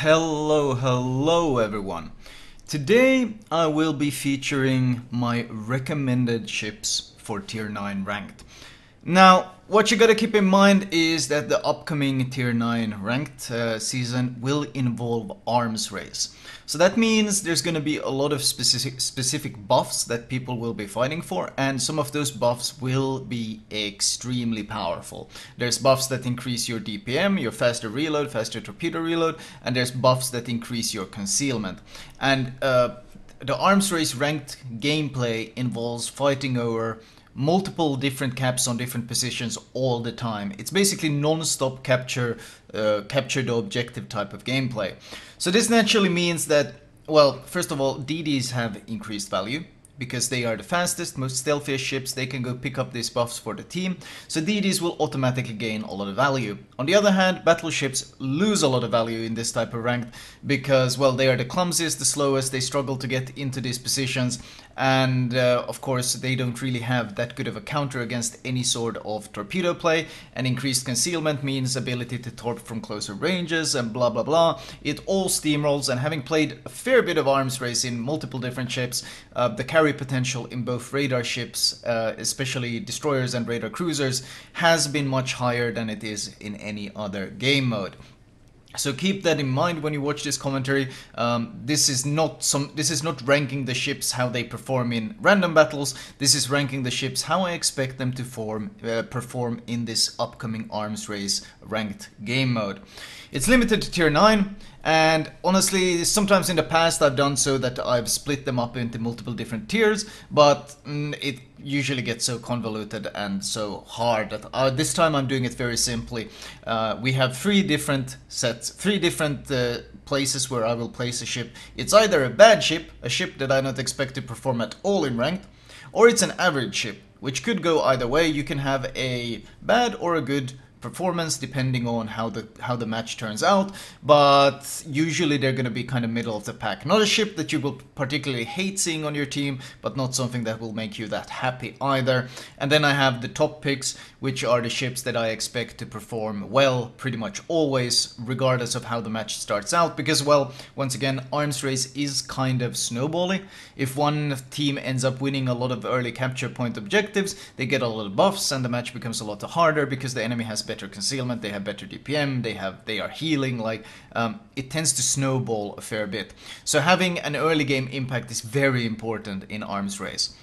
Hello, hello everyone. Today I will be featuring my recommended ships for tier 9 ranked. Now, what you gotta keep in mind is that the upcoming tier 9 ranked uh, season will involve arms race. So that means there's going to be a lot of specific specific buffs that people will be fighting for and some of those buffs will be extremely powerful. There's buffs that increase your DPM, your faster reload, faster torpedo reload, and there's buffs that increase your concealment. And uh, the arms race ranked gameplay involves fighting over multiple different caps on different positions all the time. It's basically non-stop capture, uh, capture the objective type of gameplay. So this naturally means that, well, first of all, DDs have increased value because they are the fastest, most stealthiest ships, they can go pick up these buffs for the team, so DDs will automatically gain a lot of value. On the other hand, battleships lose a lot of value in this type of rank because, well, they are the clumsiest, the slowest, they struggle to get into these positions, and uh, of course they don't really have that good of a counter against any sort of torpedo play, and increased concealment means ability to torp from closer ranges and blah blah blah. It all steamrolls, and having played a fair bit of arms race in multiple different ships, uh, the carry potential in both radar ships, uh, especially destroyers and radar cruisers, has been much higher than it is in any other game mode. So keep that in mind when you watch this commentary. Um, this is not some. This is not ranking the ships how they perform in random battles. This is ranking the ships how I expect them to form uh, perform in this upcoming arms race ranked game mode. It's limited to tier 9, and honestly, sometimes in the past I've done so that I've split them up into multiple different tiers, but mm, it usually gets so convoluted and so hard that uh, this time I'm doing it very simply. Uh, we have three different sets, three different uh, places where I will place a ship. It's either a bad ship, a ship that I don't expect to perform at all in ranked, or it's an average ship, which could go either way. You can have a bad or a good performance depending on how the how the match turns out but usually they're going to be kind of middle of the pack. Not a ship that you will particularly hate seeing on your team but not something that will make you that happy either. And then i have the top picks which are the ships that i expect to perform well pretty much always regardless of how the match starts out because well once again arms race is kind of snowballing. If one team ends up winning a lot of early capture point objectives they get a lot of buffs and the match becomes a lot harder because the enemy has better concealment, they have better DPM, they have they are healing. Like um, it tends to snowball a fair bit. So having an early game impact is very important in arms race.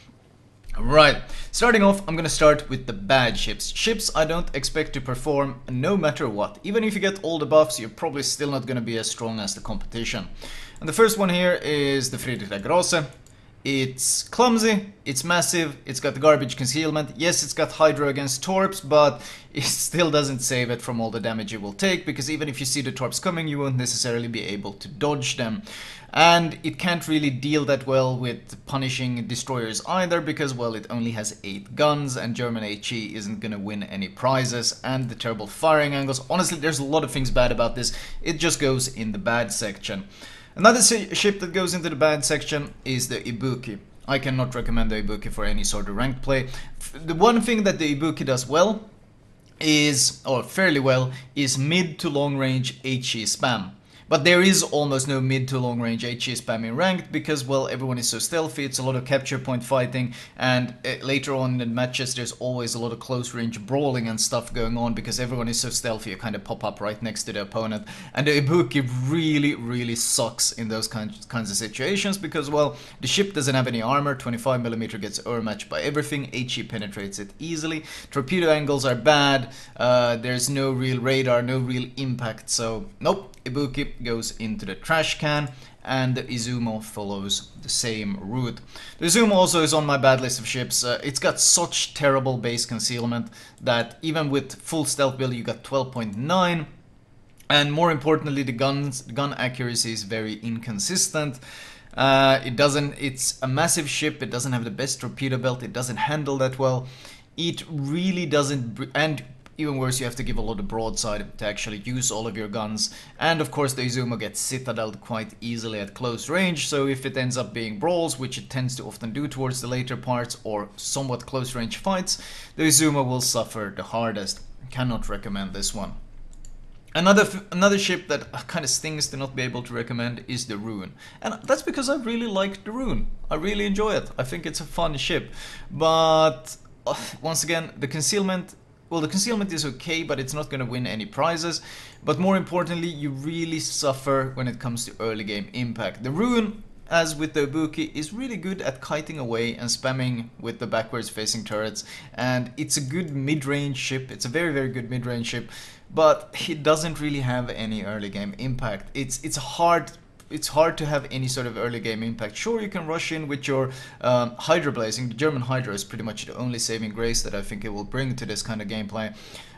Right, starting off, I'm gonna start with the bad ships. Ships I don't expect to perform no matter what. Even if you get all the buffs, you're probably still not gonna be as strong as the competition. And the first one here is the Friedrich Große. It's clumsy, it's massive, it's got garbage concealment. Yes, it's got Hydro against Torps, but it still doesn't save it from all the damage it will take, because even if you see the Torps coming, you won't necessarily be able to dodge them. And it can't really deal that well with punishing destroyers either, because, well, it only has 8 guns, and German HE isn't gonna win any prizes, and the terrible firing angles. Honestly, there's a lot of things bad about this. It just goes in the bad section. Another ship that goes into the bad section is the Ibuki. I cannot recommend the Ibuki for any sort of ranked play. The one thing that the Ibuki does well is, or fairly well, is mid to long range HE spam. But there is almost no mid to long range HE spam in ranked because, well, everyone is so stealthy, it's a lot of capture point fighting, and uh, later on in matches there's always a lot of close range brawling and stuff going on because everyone is so stealthy, you kind of pop up right next to the opponent. And the Ibuki really, really sucks in those kinds, kinds of situations because, well, the ship doesn't have any armor, 25mm gets overmatched by everything, HE penetrates it easily, torpedo angles are bad, uh, there's no real radar, no real impact, so nope, Ibuki goes into the trash can and the Izumo follows the same route. The Izumo also is on my bad list of ships. Uh, it's got such terrible base concealment that even with full stealth build you got 12.9 and more importantly the guns gun accuracy is very inconsistent. Uh, it doesn't it's a massive ship, it doesn't have the best torpedo belt, it doesn't handle that well. It really doesn't and even worse, you have to give a lot of broadside to actually use all of your guns. And of course, the Izumo gets citadeled quite easily at close range, so if it ends up being brawls, which it tends to often do towards the later parts, or somewhat close range fights, the Izumo will suffer the hardest. Cannot recommend this one. Another another ship that kind of stings to not be able to recommend is the Roon, and that's because I really like the Roon. I really enjoy it. I think it's a fun ship, but uh, once again, the concealment. Well, the concealment is okay, but it's not going to win any prizes. But more importantly, you really suffer when it comes to early game impact. The Roon as with the Ibuki, is really good at kiting away and spamming with the backwards facing turrets and it's a good mid-range ship, it's a very very good mid-range ship but it doesn't really have any early game impact. It's it's hard it's hard to have any sort of early game impact. Sure, you can rush in with your um, Hydro Blazing. The German Hydro is pretty much the only saving grace that I think it will bring to this kind of gameplay.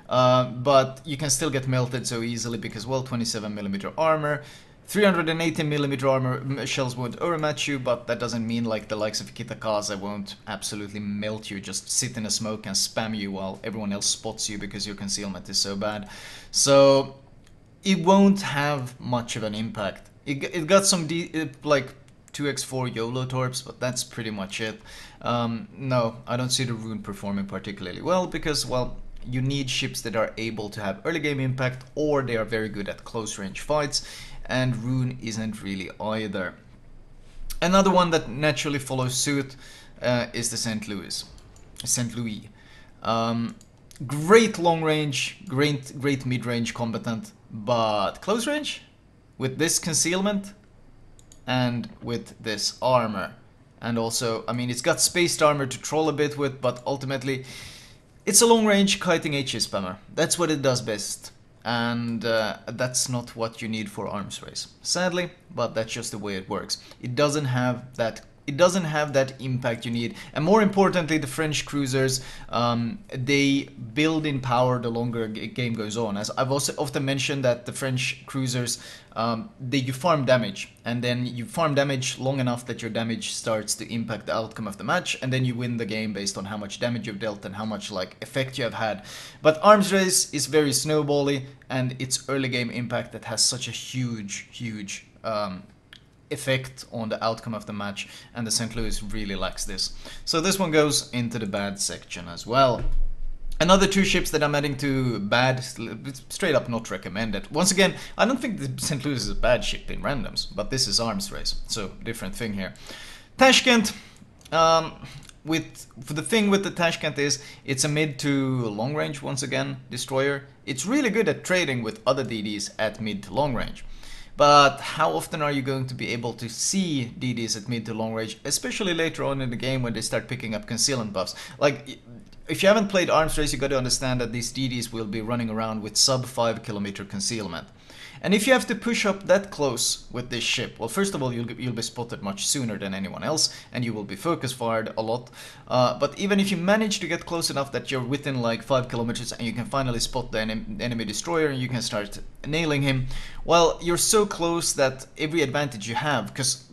Uh, but you can still get melted so easily because, well, 27mm armor, 380mm armor shells won't overmatch you, but that doesn't mean like the likes of Kitakaze won't absolutely melt you, just sit in a smoke and spam you while everyone else spots you because your concealment is so bad. So it won't have much of an impact. It, it got some like 2x4 YOLO torps, but that's pretty much it. Um, no, I don't see the Roon performing particularly well because, well, you need ships that are able to have early game impact or they are very good at close range fights and Roon isn't really either. Another one that naturally follows suit uh, is the St. Louis. St. Louis. Um, great long range, great great mid range combatant, but close range with this concealment and with this armor. And also, I mean, it's got spaced armor to troll a bit with, but ultimately, it's a long range kiting HE spammer. That's what it does best and uh, that's not what you need for arms race sadly but that's just the way it works it doesn't have that it doesn't have that impact you need. And more importantly, the French cruisers, um, they build in power the longer a game goes on. As I've also often mentioned that the French cruisers, um, they you farm damage, and then you farm damage long enough that your damage starts to impact the outcome of the match, and then you win the game based on how much damage you've dealt and how much like effect you have had. But arms race is very snowbally, and it's early game impact that has such a huge, huge um, effect on the outcome of the match and the St. Louis really lacks this. So this one goes into the bad section as well. Another two ships that I'm adding to bad, straight up not recommended. Once again, I don't think the St. Louis is a bad ship in randoms, but this is arms race, so different thing here. Tashkent, um, with the thing with the Tashkent is it's a mid to long range once again destroyer. It's really good at trading with other DDs at mid to long range. But how often are you going to be able to see DDs at mid to long range, especially later on in the game when they start picking up concealment buffs? Like, if you haven't played Arms Race, you got to understand that these DDs will be running around with sub 5 kilometer concealment. And if you have to push up that close with this ship, well, first of all, you'll, you'll be spotted much sooner than anyone else, and you will be focus fired a lot. Uh, but even if you manage to get close enough that you're within like 5 kilometers and you can finally spot the en enemy destroyer and you can start nailing him, well, you're so close that every advantage you have, because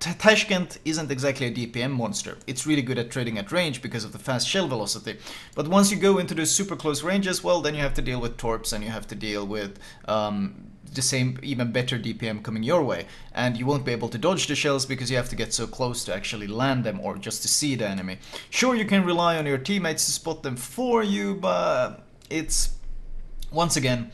Tashkent isn't exactly a DPM monster. It's really good at trading at range because of the fast shell velocity. But once you go into the super close ranges, well, then you have to deal with torps and you have to deal with um, the same, even better DPM coming your way. And you won't be able to dodge the shells because you have to get so close to actually land them or just to see the enemy. Sure, you can rely on your teammates to spot them for you, but it's, once again,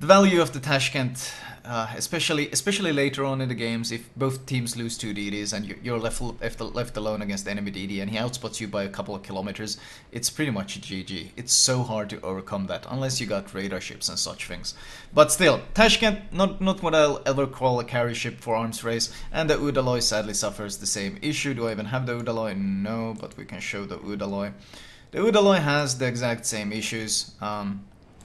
the value of the Tashkent uh, especially especially later on in the games if both teams lose two DDs and you're left left, left alone against the enemy DD and he outspots you by a couple of kilometers, it's pretty much GG. It's so hard to overcome that unless you got radar ships and such things. But still, Tashkent not not what I'll ever call a carry ship for arms race, and the Udaloy sadly suffers the same issue. Do I even have the Udaloy? No, but we can show the Udaloy. The Udaloy has the exact same issues. Um,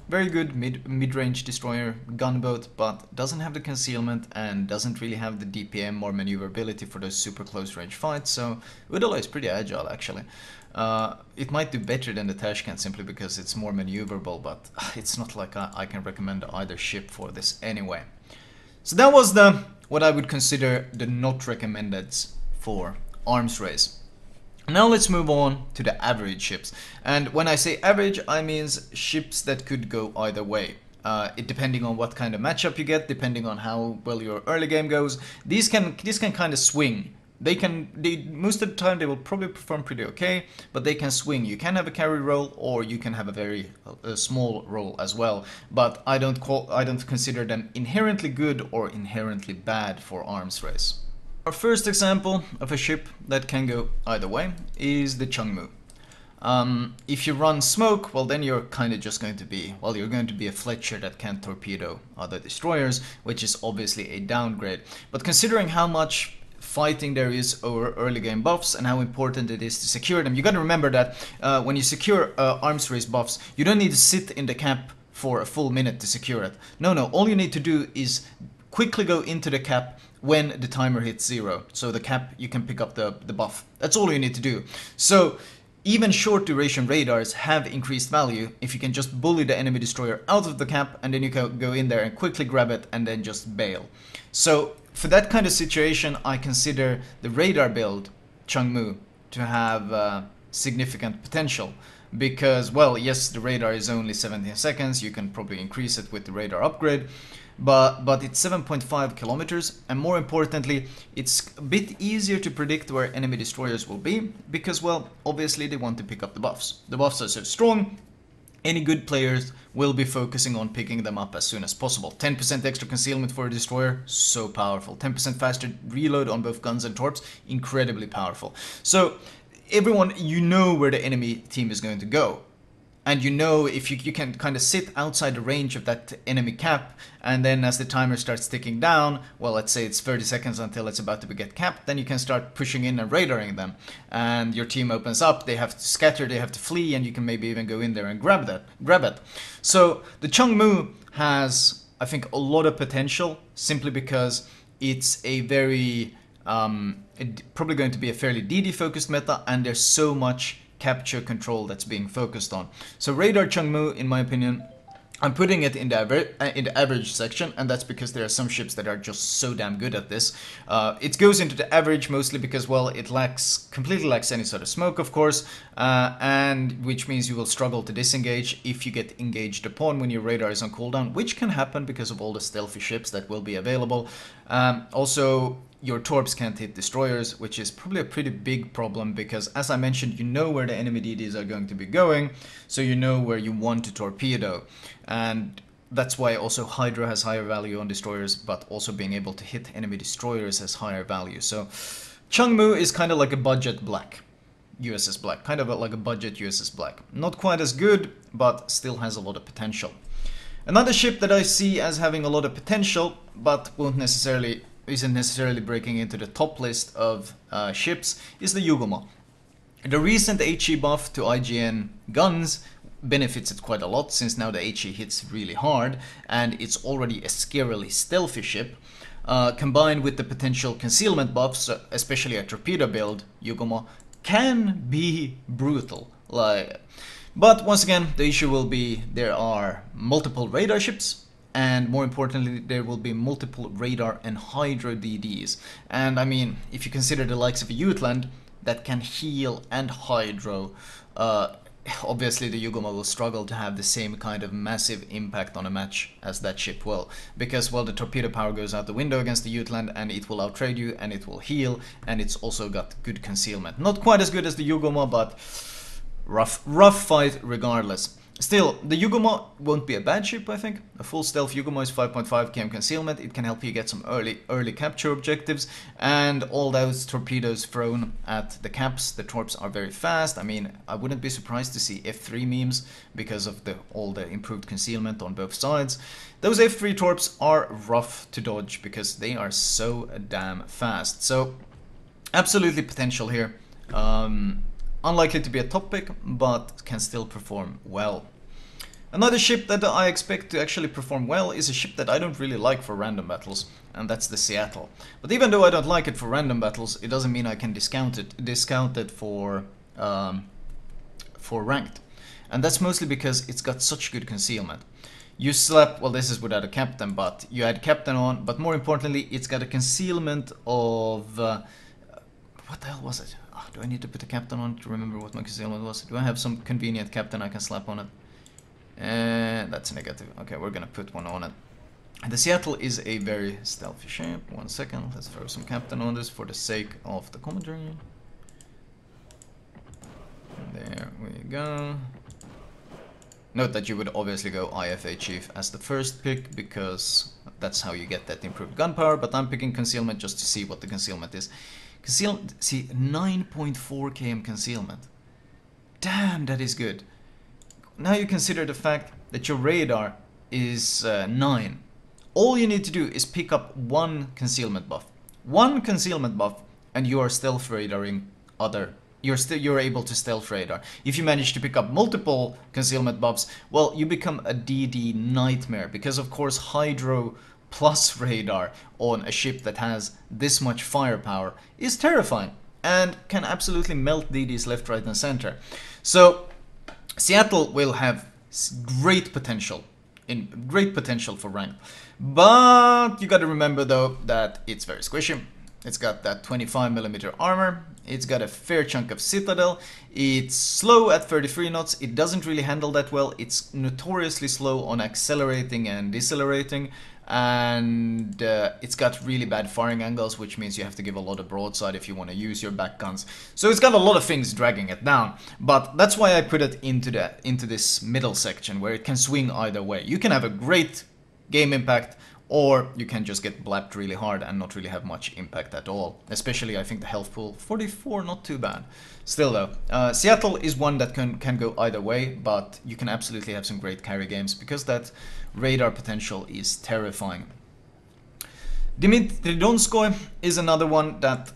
very good mid mid-range destroyer gunboat, but doesn't have the concealment and doesn't really have the DPM or maneuverability for those super close range fights, so Udaloy is pretty agile actually. Uh, it might do better than the Tashkent simply because it's more maneuverable, but it's not like I, I can recommend either ship for this anyway. So that was the what I would consider the not recommended for arms race. Now let's move on to the average ships. And when I say average, I means ships that could go either way. Uh, it, depending on what kind of matchup you get, depending on how well your early game goes, these can these can kind of swing They can, they most of the time they will probably perform pretty okay, but they can swing. You can have a carry role, or you can have a very small role as well. But I don't call, I don't consider them inherently good or inherently bad for arms race. Our first example of a ship that can go either way is the Chung Mu. Um, if you run smoke, well then you're kind of just going to be, well you're going to be a Fletcher that can torpedo other destroyers, which is obviously a downgrade. But considering how much fighting there is over early game buffs and how important it is to secure them, you gotta remember that uh, when you secure uh, arms race buffs, you don't need to sit in the cap for a full minute to secure it. No, no, all you need to do is quickly go into the cap when the timer hits zero. So the cap, you can pick up the, the buff. That's all you need to do. So even short duration radars have increased value if you can just bully the enemy destroyer out of the cap and then you can go in there and quickly grab it and then just bail. So for that kind of situation I consider the radar build, Chung Mu, to have uh, significant potential because well yes the radar is only 17 seconds you can probably increase it with the radar upgrade but but it's 7.5 kilometers and more importantly it's a bit easier to predict where enemy destroyers will be because well obviously they want to pick up the buffs. The buffs are so strong any good players will be focusing on picking them up as soon as possible. 10% extra concealment for a destroyer so powerful. 10% faster reload on both guns and torps incredibly powerful. So everyone you know where the enemy team is going to go and you know if you, you can kind of sit outside the range of that enemy cap and then as the timer starts ticking down well let's say it's 30 seconds until it's about to get capped then you can start pushing in and radaring them. And your team opens up they have to scatter they have to flee and you can maybe even go in there and grab that grab it. So the Chung Mu has I think a lot of potential simply because it's a very um, probably going to be a fairly DD focused meta and there's so much capture control that's being focused on. So Radar Chung Mu, in my opinion, I'm putting it in the, aver uh, in the average section, and that's because there are some ships that are just so damn good at this. Uh, it goes into the average mostly because, well, it lacks completely lacks any sort of smoke, of course, uh, and which means you will struggle to disengage if you get engaged upon when your radar is on cooldown, which can happen because of all the stealthy ships that will be available. Um, also, your torps can't hit destroyers, which is probably a pretty big problem because, as I mentioned, you know where the enemy DDs are going to be going, so you know where you want to torpedo. And that's why also Hydro has higher value on destroyers, but also being able to hit enemy destroyers has higher value. So Chung Mu is kind of like a budget black. USS Black, kind of like a budget USS Black. Not quite as good, but still has a lot of potential. Another ship that I see as having a lot of potential, but won't necessarily isn't necessarily breaking into the top list of uh, ships is the Yugumo. The recent HE buff to IJN guns benefits it quite a lot since now the HE hits really hard and it's already a scarily stealthy ship. Uh, combined with the potential concealment buffs, uh, especially a torpedo build, Yugumo can be brutal. Like, but once again, the issue will be there are multiple radar ships and more importantly there will be multiple radar and hydro DDs and I mean if you consider the likes of Jutland that can heal and hydro uh, obviously the Yugumo will struggle to have the same kind of massive impact on a match as that ship will. Because well the torpedo power goes out the window against the Jutland and it will outtrade you and it will heal and it's also got good concealment. Not quite as good as the Yugumo but rough rough fight regardless Still, the Yugumo won't be a bad ship, I think. A full stealth Yugumo is 5.5 km concealment. It can help you get some early early capture objectives. And all those torpedoes thrown at the caps, the torps are very fast. I mean, I wouldn't be surprised to see F3 memes because of the all the improved concealment on both sides. Those F3 torps are rough to dodge because they are so damn fast. So, absolutely potential here. Um, Unlikely to be a top pick, but can still perform well. Another ship that I expect to actually perform well is a ship that I don't really like for random battles, and that's the Seattle. But even though I don't like it for random battles, it doesn't mean I can discount it, discount it for, um, for ranked. And that's mostly because it's got such good concealment. You slap, well this is without a captain, but you add captain on, but more importantly, it's got a concealment of, uh, what the hell was it? Do I need to put a captain on to remember what my concealment was? Do I have some convenient captain I can slap on it? Uh, that's negative. Okay, we're gonna put one on it. The Seattle is a very stealthy ship. One second, let's throw some captain on this for the sake of the commentary. There we go. Note that you would obviously go IFHE as the first pick because that's how you get that improved gun power, but I'm picking concealment just to see what the concealment is. Conceal, see, 9.4 km concealment. Damn, that is good. Now you consider the fact that your radar is uh, 9. All you need to do is pick up one concealment buff. One concealment buff and you are stealth radaring other you're still you're able to stealth radar. If you manage to pick up multiple concealment buffs, well, you become a DD nightmare because of course Hydro plus radar on a ship that has this much firepower is terrifying and can absolutely melt DDs left, right, and center. So Seattle will have great potential in great potential for rank. But you got to remember though that it's very squishy. It's got that 25 millimeter armor. It's got a fair chunk of citadel. It's slow at 33 knots. It doesn't really handle that well. It's notoriously slow on accelerating and decelerating and uh, it's got really bad firing angles which means you have to give a lot of broadside if you want to use your back guns so it's got a lot of things dragging it down but that's why I put it into the into this middle section where it can swing either way you can have a great game impact or you can just get blapped really hard and not really have much impact at all. Especially, I think the health pool 44, not too bad. Still though, uh, Seattle is one that can can go either way, but you can absolutely have some great carry games because that radar potential is terrifying. Dmitry Donskoy is another one that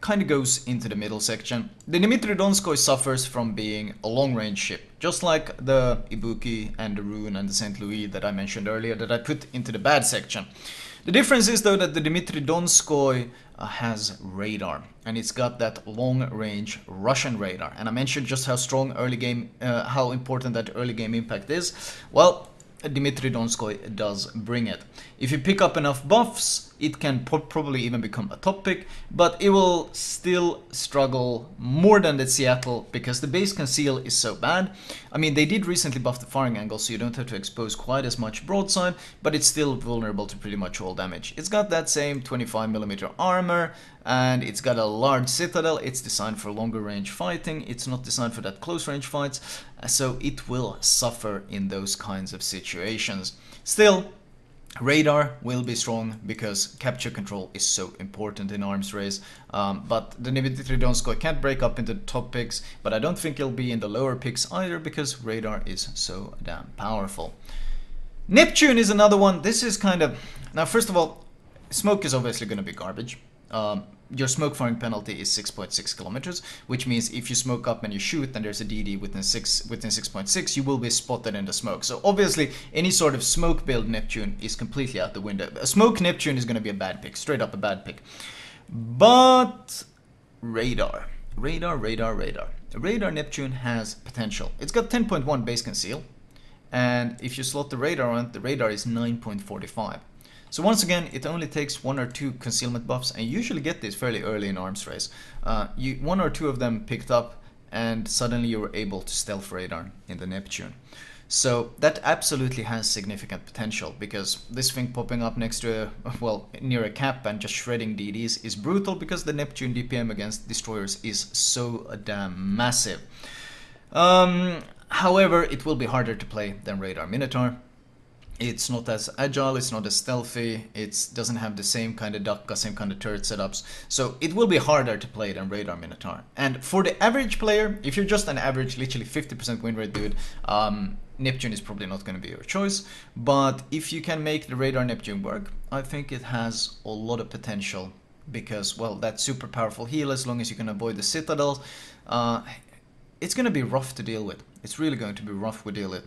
kind of goes into the middle section. The Dmitry Donskoy suffers from being a long-range ship, just like the Ibuki and the Roon and the St. Louis that I mentioned earlier that I put into the bad section. The difference is though that the Dmitry Donskoy uh, has radar and it's got that long-range Russian radar and I mentioned just how strong early game, uh, how important that early game impact is. Well, Dmitry Donskoy does bring it. If you pick up enough buffs, it can probably even become a top pick, but it will still struggle more than the Seattle because the base conceal is so bad. I mean, they did recently buff the firing angle, so you don't have to expose quite as much broadside, but it's still vulnerable to pretty much all damage. It's got that same 25mm armor, and it's got a large citadel. It's designed for longer range fighting. It's not designed for that close range fights, so it will suffer in those kinds of situations. Still, Radar will be strong because capture control is so important in arms race. Um, but the Dmitry Donskoy can't break up into top picks, but I don't think he'll be in the lower picks either because radar is so damn powerful. Neptune is another one. This is kind of... Now, first of all, smoke is obviously going to be garbage. Um, your smoke firing penalty is 6.6 kilometers, which means if you smoke up and you shoot and there's a DD within 6 within 6.6, you will be spotted in the smoke. So obviously, any sort of smoke build Neptune is completely out the window. A smoke Neptune is going to be a bad pick, straight up a bad pick. But radar, radar, radar, radar. Radar Neptune has potential. It's got 10.1 base conceal, and if you slot the radar on the radar is 9.45. So once again, it only takes one or two concealment buffs, and you usually get this fairly early in arms race. Uh, you, one or two of them picked up, and suddenly you were able to stealth radar in the Neptune. So that absolutely has significant potential because this thing popping up next to a, well, near a cap and just shredding DDs is brutal because the Neptune DPM against destroyers is so damn massive. Um, however, it will be harder to play than Radar Minotaur it's not as agile, it's not as stealthy, it doesn't have the same kind of Dakka, same kind of turret setups, so it will be harder to play than Radar Minotaur. And for the average player, if you're just an average, literally 50% win rate dude, um, Neptune is probably not going to be your choice, but if you can make the Radar Neptune work, I think it has a lot of potential because, well, that super powerful heal, as long as you can avoid the Citadel, uh, it's going to be rough to deal with. It's really going to be rough to deal with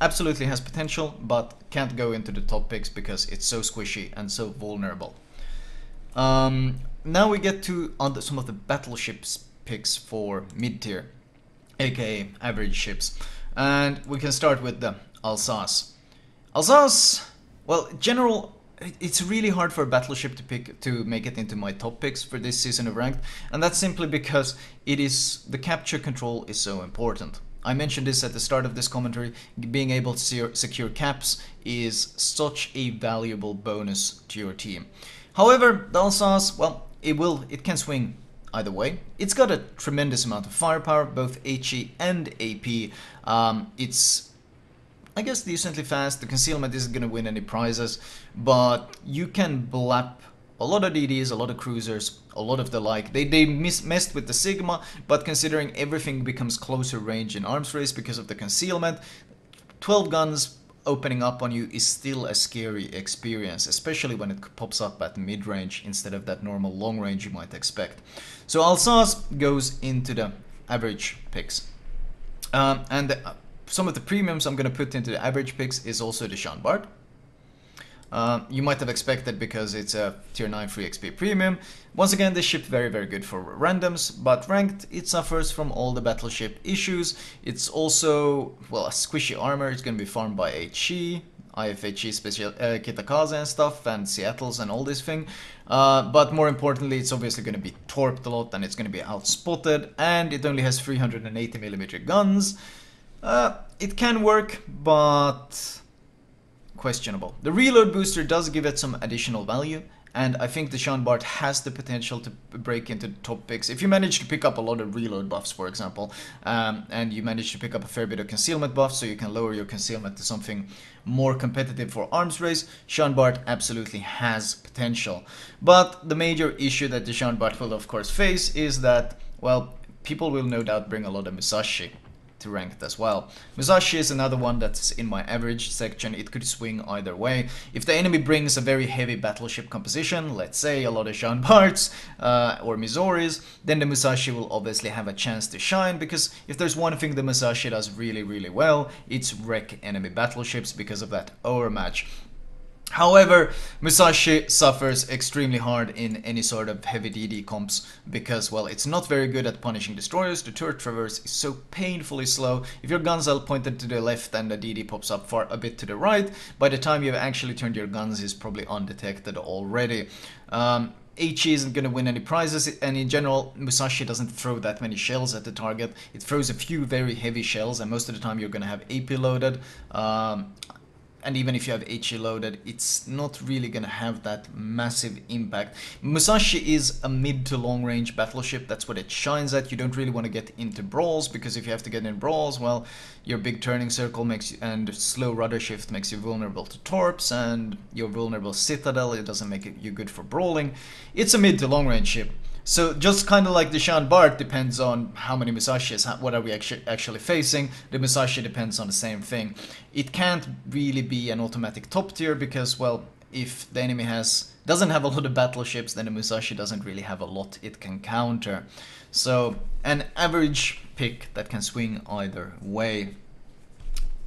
absolutely has potential, but can't go into the top picks because it's so squishy and so vulnerable. Um, now we get to some of the battleships picks for mid-tier, aka average ships. And we can start with the Alsace. Alsace, well, general it's really hard for a battleship to pick to make it into my top picks for this season of ranked and that's simply because it is the capture control is so important I mentioned this at the start of this commentary. Being able to secure caps is such a valuable bonus to your team. However, the Alsace, well, it will, it can swing either way. It's got a tremendous amount of firepower, both HE and AP. Um, it's, I guess, decently fast. The concealment isn't going to win any prizes, but you can blap a lot of DDs, a lot of cruisers, a lot of the like. They, they messed with the Sigma, but considering everything becomes closer range in arms race because of the concealment, 12 guns opening up on you is still a scary experience, especially when it pops up at mid-range instead of that normal long range you might expect. So Alsace goes into the average picks. Um, and the, uh, some of the premiums I'm going to put into the average picks is also the Jean Bart. Uh, you might have expected because it's a tier 9 free XP premium. Once again, this ship very very good for randoms, but ranked it suffers from all the battleship issues. It's also, well, a squishy armor, it's going to be farmed by HE, IFHE special uh, Kitakaze and stuff, and Seattle's and all this thing. Uh, but more importantly, it's obviously going to be torped a lot and it's going to be outspotted, and it only has 380mm guns. Uh, it can work, but questionable. The reload booster does give it some additional value, and I think the Jean Bart has the potential to break into top picks. If you manage to pick up a lot of reload buffs, for example, um, and you manage to pick up a fair bit of concealment buffs, so you can lower your concealment to something more competitive for arms race, Jean Bart absolutely has potential. But the major issue that the Jean Bart will of course face is that, well, people will no doubt bring a lot of Musashi to ranked as well. Musashi is another one that's in my average section, it could swing either way. If the enemy brings a very heavy battleship composition, let's say a lot of Jean Barts uh, or Missouris, then the Musashi will obviously have a chance to shine, because if there's one thing the Musashi does really really well, it's wreck enemy battleships because of that overmatch. However, Musashi suffers extremely hard in any sort of heavy DD comps because, well, it's not very good at punishing destroyers, the turret traverse is so painfully slow. If your guns are pointed to the left and the DD pops up far a bit to the right, by the time you've actually turned your guns is probably undetected already. Um, HE isn't going to win any prizes, and in general, Musashi doesn't throw that many shells at the target. It throws a few very heavy shells, and most of the time you're going to have AP loaded. Um, and even if you have HE loaded, it's not really gonna have that massive impact. Musashi is a mid to long range battleship, that's what it shines at. You don't really want to get into brawls, because if you have to get in brawls, well, your big turning circle makes you, and slow rudder shift makes you vulnerable to torps, and your vulnerable citadel, it doesn't make it, you good for brawling. It's a mid to long range ship. So just kind of like the Jean Bart depends on how many Musashis, what are we actually actually facing. The Musashi depends on the same thing. It can't really be an automatic top tier because, well, if the enemy has doesn't have a lot of battleships, then the Musashi doesn't really have a lot it can counter. So an average pick that can swing either way.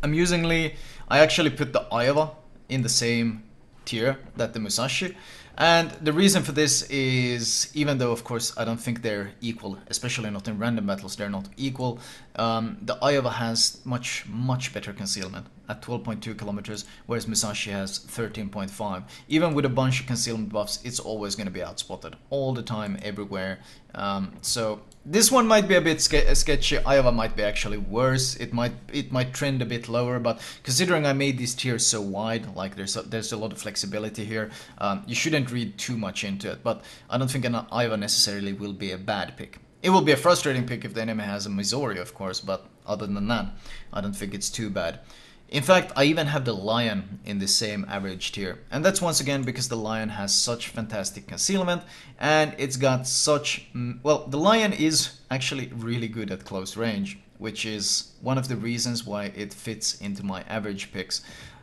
Amusingly, I actually put the Iowa in the same tier that the Musashi. And the reason for this is, even though of course I don't think they're equal, especially not in random battles, they're not equal, um, the Iowa has much, much better concealment at 12.2 kilometers, whereas Musashi has 13.5. Even with a bunch of concealment buffs, it's always going to be outspotted all the time, everywhere. Um, so this one might be a bit ske sketchy. Iowa might be actually worse. It might it might trend a bit lower, but considering I made these tiers so wide, like there's a, there's a lot of flexibility here, um, you shouldn't read too much into it. But I don't think an Iowa necessarily will be a bad pick. It will be a frustrating pick if the enemy has a Missouri, of course, but other than that, I don't think it's too bad. In fact, I even have the Lion in the same average tier. And that's once again because the Lion has such fantastic concealment and it's got such... Well, the Lion is actually really good at close range, which is one of the reasons why it fits into my average picks.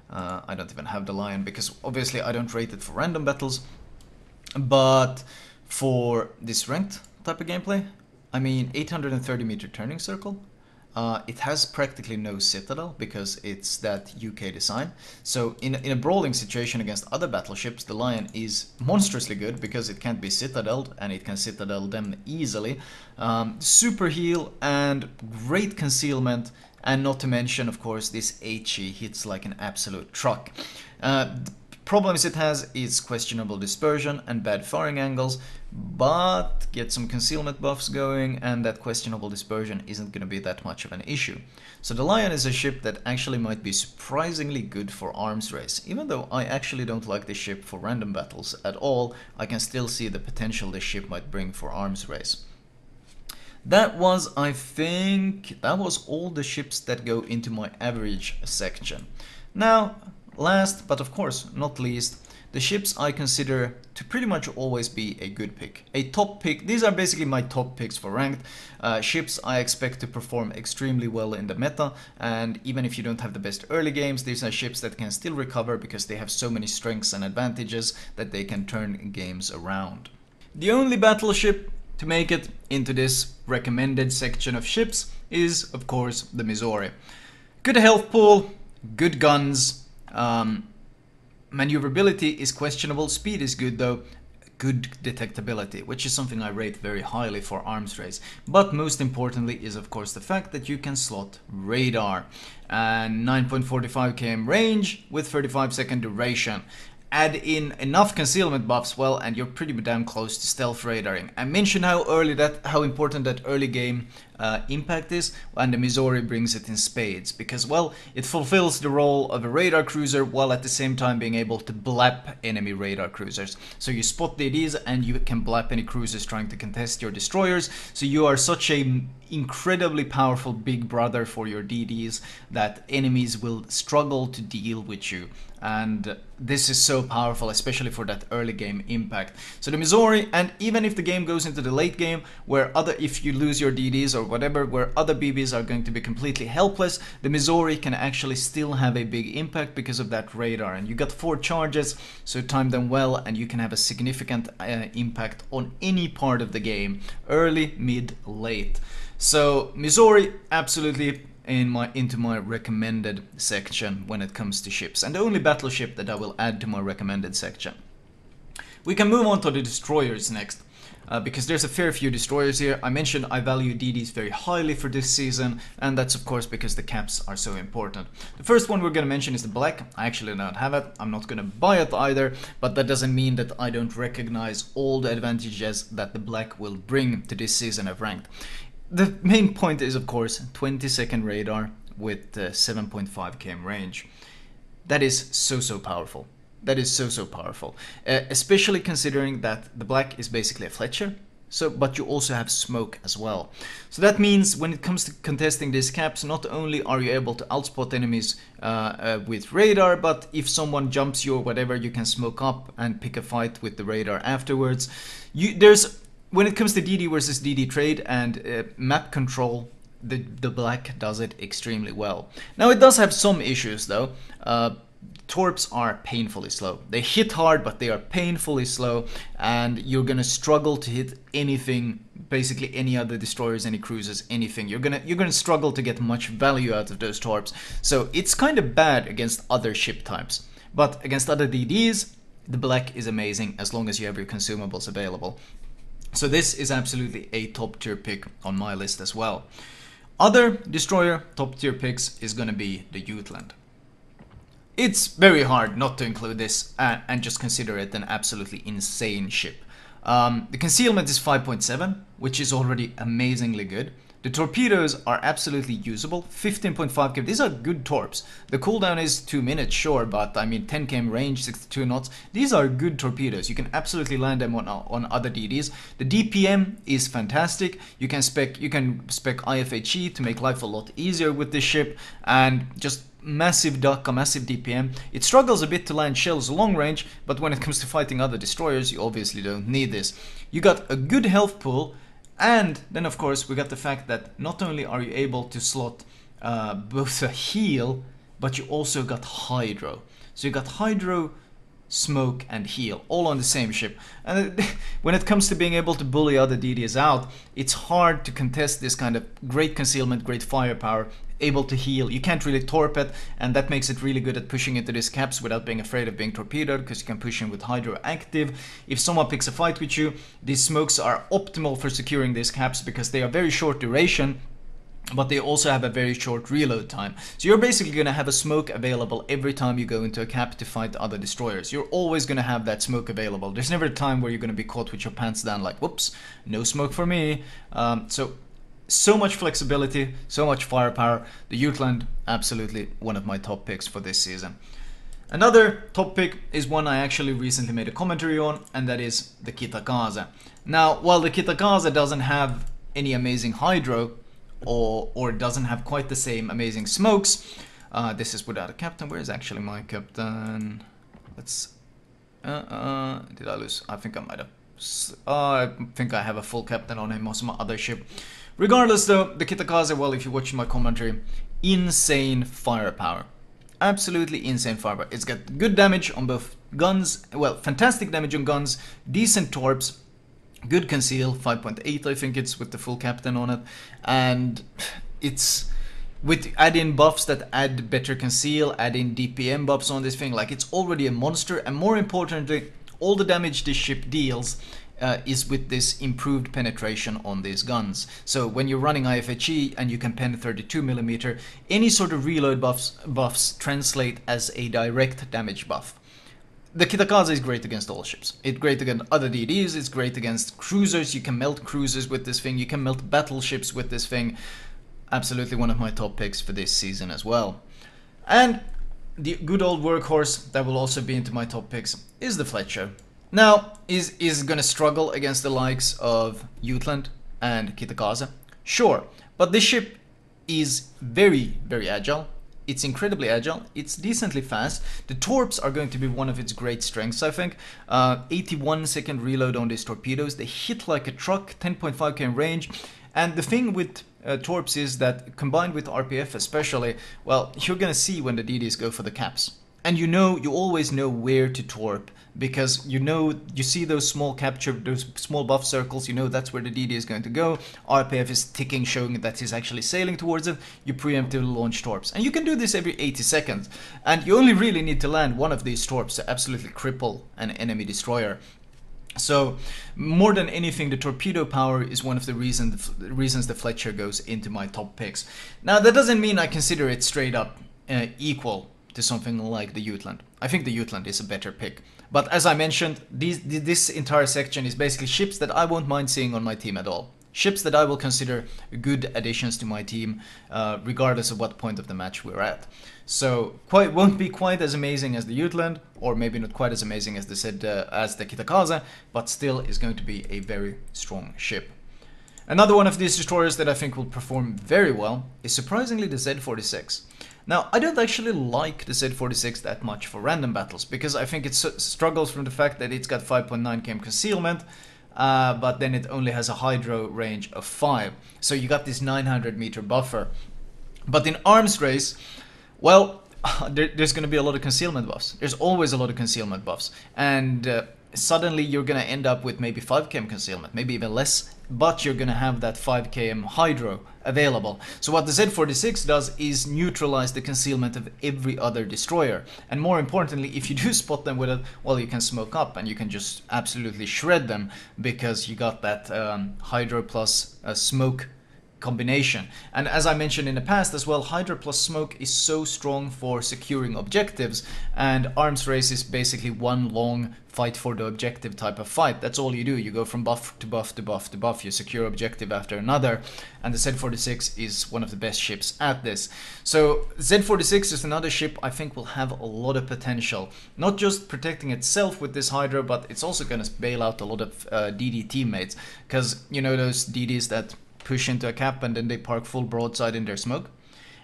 Uh, I don't even have the Lion because obviously I don't rate it for random battles. But for this ranked type of gameplay, I mean, 830 meter turning circle. Uh, it has practically no citadel because it's that UK design. So in, in a brawling situation against other battleships, the Lion is monstrously good because it can't be citadeled and it can citadel them easily. Um, super heal and great concealment and not to mention, of course, this HE hits like an absolute truck. Uh, problems it has is questionable dispersion and bad firing angles, but get some concealment buffs going and that questionable dispersion isn't going to be that much of an issue. So the Lion is a ship that actually might be surprisingly good for arms race. Even though I actually don't like this ship for random battles at all, I can still see the potential this ship might bring for arms race. That was, I think, that was all the ships that go into my average section. Now, last but of course not least, the ships I consider to pretty much always be a good pick. A top pick, these are basically my top picks for ranked. Uh, ships I expect to perform extremely well in the meta and even if you don't have the best early games, these are ships that can still recover because they have so many strengths and advantages that they can turn games around. The only battleship to make it into this recommended section of ships is, of course, the Missouri. Good health pool, good guns, um, maneuverability is questionable, speed is good though, good detectability, which is something I rate very highly for arms race. But most importantly is of course the fact that you can slot radar and 9.45 km range with 35 second duration add in enough concealment buffs, well, and you're pretty damn close to stealth radaring. I mentioned how early that, how important that early game uh, impact is, and the Missouri brings it in spades, because, well, it fulfills the role of a radar cruiser while at the same time being able to blap enemy radar cruisers. So you spot the DDs and you can blap any cruisers trying to contest your destroyers, so you are such a incredibly powerful big brother for your DDs that enemies will struggle to deal with you. And this is so powerful especially for that early game impact. So the Missouri and even if the game goes into the late game where other if you lose your DDs or whatever where other BBs are going to be completely helpless the Missouri can actually still have a big impact because of that radar and you got four charges so time them well and you can have a significant uh, impact on any part of the game early mid late so Missouri absolutely in my into my recommended section when it comes to ships and the only battleship that I will add to my recommended section. We can move on to the destroyers next. Uh, because there's a fair few destroyers here. I mentioned I value DDs very highly for this season, and that's of course because the caps are so important. The first one we're gonna mention is the black. I actually don't have it, I'm not gonna buy it either, but that doesn't mean that I don't recognize all the advantages that the black will bring to this season of ranked. The main point is of course 20 second radar with uh, 7.5 km range. That is so so powerful. That is so so powerful, uh, especially considering that the black is basically a Fletcher. So, but you also have smoke as well. So that means when it comes to contesting these caps, not only are you able to outspot enemies uh, uh, with radar, but if someone jumps you or whatever, you can smoke up and pick a fight with the radar afterwards. You, there's when it comes to DD versus DD trade and uh, map control, the, the black does it extremely well. Now it does have some issues though. Torps are painfully slow. They hit hard, but they are painfully slow, and you're gonna struggle to hit anything, basically any other destroyers, any cruisers, anything. You're gonna you're gonna struggle to get much value out of those Torps. So it's kind of bad against other ship types, but against other DDs, the black is amazing as long as you have your consumables available. So this is absolutely a top tier pick on my list as well. Other destroyer top tier picks is gonna be the Jutland. It's very hard not to include this and, and just consider it an absolutely insane ship. Um, the concealment is 5.7, which is already amazingly good. The torpedoes are absolutely usable, 15.5 km, these are good torps. The cooldown is 2 minutes, sure, but I mean 10 km range, 62 knots, these are good torpedoes. You can absolutely land them on, on other DDs. The DPM is fantastic, you can spec you can spec IFHE to make life a lot easier with this ship, and just massive Dakka, a massive DPM. It struggles a bit to land shells long range, but when it comes to fighting other destroyers, you obviously don't need this. You got a good health pool, and then of course we got the fact that not only are you able to slot uh, both a heal, but you also got hydro. So you got hydro, smoke and heal all on the same ship. And when it comes to being able to bully other DDs out, it's hard to contest this kind of great concealment, great firepower, able to heal. You can't really torp it, and that makes it really good at pushing into these caps without being afraid of being torpedoed, because you can push in with Hydro active. If someone picks a fight with you, these smokes are optimal for securing these caps because they are very short duration, but they also have a very short reload time. So you're basically going to have a smoke available every time you go into a cap to fight other destroyers. You're always going to have that smoke available. There's never a time where you're going to be caught with your pants down like, whoops, no smoke for me. Um, so, so much flexibility, so much firepower. The Jutland, absolutely one of my top picks for this season. Another top pick is one I actually recently made a commentary on, and that is the Kitakaze. Now, while the Kitakaze doesn't have any amazing hydro, or or doesn't have quite the same amazing smokes. Uh, this is without a captain. Where is actually my captain? Let's. Uh, uh, did I lose? I think I might have. I think I have a full captain on him or some other ship. Regardless, though, the Kitakaze, well, if you watch my commentary, insane firepower. Absolutely insane firepower. It's got good damage on both guns, well, fantastic damage on guns, decent torps, good conceal 5.8 i think it's with the full captain on it and it's with add in buffs that add better conceal add in dpm buffs on this thing like it's already a monster and more importantly all the damage this ship deals uh, is with this improved penetration on these guns. So when you're running IFHE and you can pen 32mm, any sort of reload buffs, buffs translate as a direct damage buff the Kitakaze is great against all ships. It's great against other DDs, it's great against cruisers, you can melt cruisers with this thing, you can melt battleships with this thing. Absolutely one of my top picks for this season as well. And the good old workhorse that will also be into my top picks is the Fletcher. Now, is is gonna struggle against the likes of Jutland and Kitakaze? Sure, but this ship is very, very agile. It's incredibly agile. It's decently fast. The torps are going to be one of its great strengths, I think. Uh, 81 second reload on these torpedoes. They hit like a truck, 10.5k in range. And the thing with uh, torps is that combined with RPF especially, well, you're gonna see when the DDs go for the caps. And you know, you always know where to torp because you know you see those small capture those small buff circles you know that's where the DD is going to go. RPF is ticking showing that he's actually sailing towards it. You preemptively launch torps. And you can do this every 80 seconds. And you only really need to land one of these torps to absolutely cripple an enemy destroyer. So, more than anything, the torpedo power is one of the reason, the reasons the Fletcher goes into my top picks. Now, that doesn't mean I consider it straight up uh, equal to something like the Jutland. I think the Jutland is a better pick. But as I mentioned, these, this entire section is basically ships that I won't mind seeing on my team at all. Ships that I will consider good additions to my team, uh, regardless of what point of the match we're at. So quite won't be quite as amazing as the Jutland, or maybe not quite as amazing as the said uh, as the Kitakaze, but still is going to be a very strong ship. Another one of these destroyers that I think will perform very well is surprisingly the Z46. Now, I don't actually like the Z46 that much for random battles, because I think it struggles from the fact that it's got 5.9 km concealment, uh, but then it only has a hydro range of 5. So you got this 900 meter buffer. But in arms race, well, there, there's going to be a lot of concealment buffs. There's always a lot of concealment buffs. And uh, suddenly you're going to end up with maybe 5 km concealment, maybe even less, but you're going to have that 5 km hydro available. So what the Z46 does is neutralize the concealment of every other destroyer. And more importantly, if you do spot them with it, well, you can smoke up and you can just absolutely shred them because you got that um, hydro plus uh, smoke combination. And as I mentioned in the past as well, Hydro plus Smoke is so strong for securing objectives, and Arms Race is basically one long fight for the objective type of fight. That's all you do. You go from buff to buff to buff to buff. You secure objective after another, and the Z46 is one of the best ships at this. So Z46 is another ship I think will have a lot of potential. Not just protecting itself with this Hydro, but it's also going to bail out a lot of uh, DD teammates. Because, you know, those DDs that push into a cap and then they park full broadside in their smoke.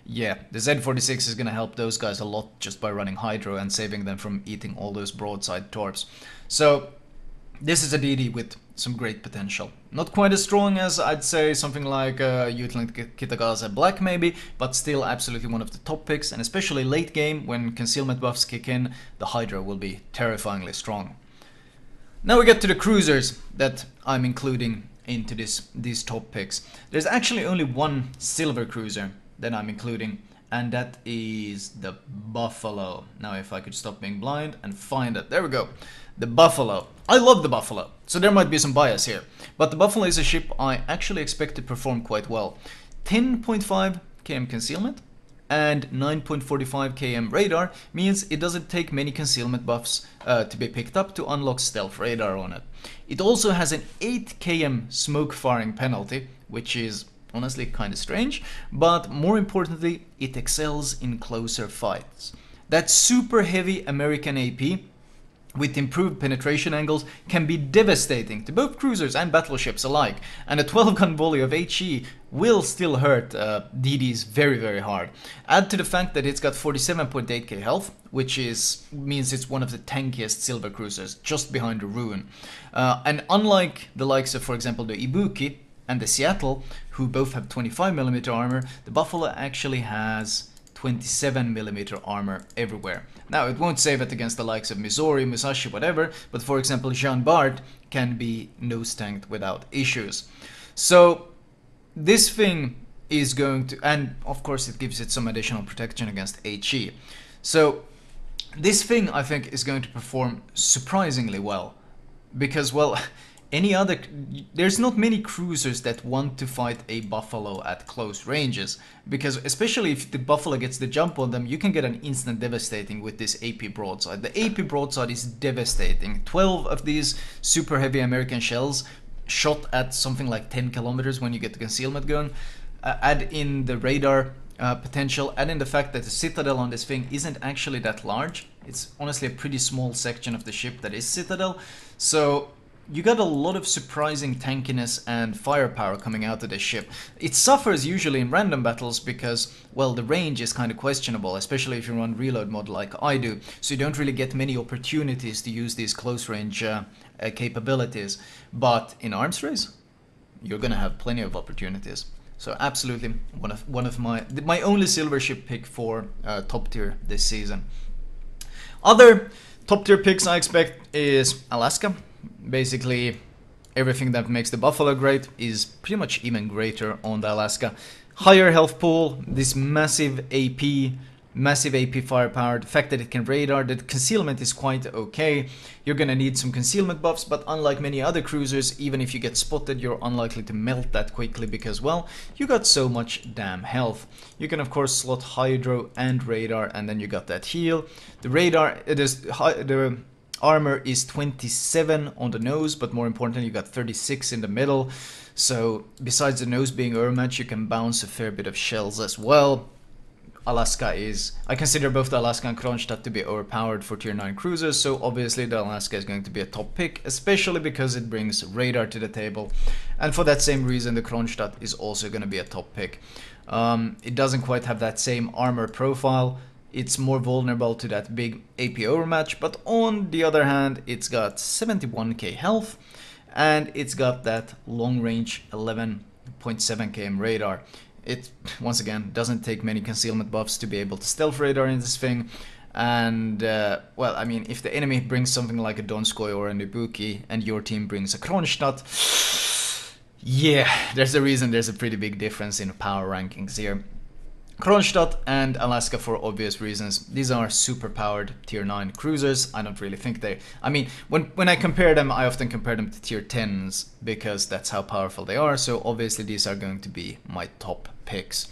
Yeah, the Z46 is gonna help those guys a lot just by running Hydro and saving them from eating all those broadside torps. So this is a DD with some great potential. Not quite as strong as I'd say something like uh, Jutland Kitakaze Black maybe, but still absolutely one of the top picks and especially late game when concealment buffs kick in, the Hydro will be terrifyingly strong. Now we get to the cruisers that I'm including into this these top picks. There's actually only one silver cruiser that I'm including and that is the Buffalo. Now if I could stop being blind and find it. There we go. The Buffalo. I love the Buffalo, so there might be some bias here. But the Buffalo is a ship I actually expect to perform quite well. 10.5 km concealment and 9.45 km radar means it doesn't take many concealment buffs uh, to be picked up to unlock stealth radar on it. It also has an 8 km smoke firing penalty, which is honestly kind of strange, but more importantly, it excels in closer fights. That super heavy American AP with improved penetration angles can be devastating to both cruisers and battleships alike, and a 12 gun volley of HE will still hurt uh, DDs very very hard. Add to the fact that it's got 47.8k health, which is means it's one of the tankiest silver cruisers, just behind the Roon. Uh, and unlike the likes of, for example, the Ibuki and the Seattle, who both have 25mm armor, the Buffalo actually has 27mm armor everywhere. Now, it won't save it against the likes of Missouri, Musashi, whatever, but for example, Jean Bart can be nose tanked without issues. So, this thing is going to, and of course, it gives it some additional protection against HE. So, this thing I think is going to perform surprisingly well because, well, any other there's not many cruisers that want to fight a buffalo at close ranges because especially if the buffalo gets the jump on them you can get an instant devastating with this AP broadside. The AP broadside is devastating. 12 of these super heavy American shells shot at something like 10 kilometers when you get the concealment going uh, add in the radar uh, potential add in the fact that the citadel on this thing isn't actually that large. It's honestly a pretty small section of the ship that is citadel. So you got a lot of surprising tankiness and firepower coming out of this ship. It suffers usually in random battles because, well, the range is kind of questionable, especially if you run reload mod like I do, so you don't really get many opportunities to use these close range uh, uh, capabilities. But in arms race, you're gonna have plenty of opportunities. So absolutely one of one of my my only silver ship pick for uh, top tier this season. Other top tier picks I expect is Alaska basically everything that makes the Buffalo great is pretty much even greater on the Alaska. Higher health pool, this massive AP, massive AP firepower, the fact that it can radar, the concealment is quite okay. You're gonna need some concealment buffs, but unlike many other cruisers, even if you get spotted, you're unlikely to melt that quickly because, well, you got so much damn health. You can of course slot hydro and radar, and then you got that heal. The radar, it is the armor is 27 on the nose, but more importantly, you got 36 in the middle. So besides the nose being overmatch, you can bounce a fair bit of shells as well. Alaska is, I consider both the Alaska and Kronstadt to be overpowered for tier 9 cruisers, so obviously the Alaska is going to be a top pick, especially because it brings radar to the table. And for that same reason, the Kronstadt is also going to be a top pick. Um, it doesn't quite have that same armor profile, it's more vulnerable to that big AP overmatch, but on the other hand, it's got 71k health, and it's got that long range 11.7 km radar. It, once again, doesn't take many concealment buffs to be able to stealth radar in this thing, and, uh, well, I mean, if the enemy brings something like a Donskoy or an Ibuki and your team brings a Kronstadt, yeah, there's a reason there's a pretty big difference in power rankings here. Kronstadt and Alaska for obvious reasons. These are super powered tier 9 cruisers. I don't really think they... I mean, when, when I compare them, I often compare them to tier 10s because that's how powerful they are. So obviously these are going to be my top picks.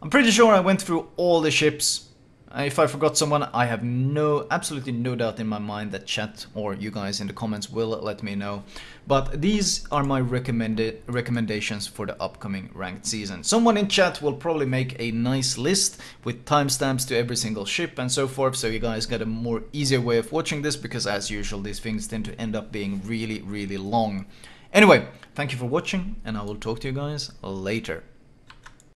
I'm pretty sure I went through all the ships Uh, if I forgot someone, I have no, absolutely no doubt in my mind that chat or you guys in the comments will let me know. But these are my recommended recommendations for the upcoming ranked season. Someone in chat will probably make a nice list with timestamps to every single ship and so forth, so you guys get a more easier way of watching this because as usual these things tend to end up being really, really long. Anyway, thank you for watching and I will talk to you guys later.